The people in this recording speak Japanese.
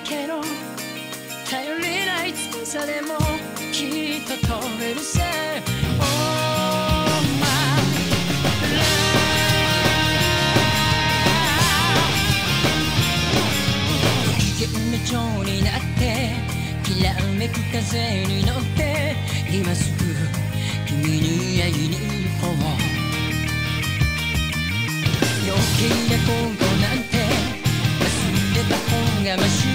けの頼りない翼でもきっと飛べるせ Oh my love になってきらめく風に乗って今すぐ君に会いに行こう余計なことなんて忘れた方がまし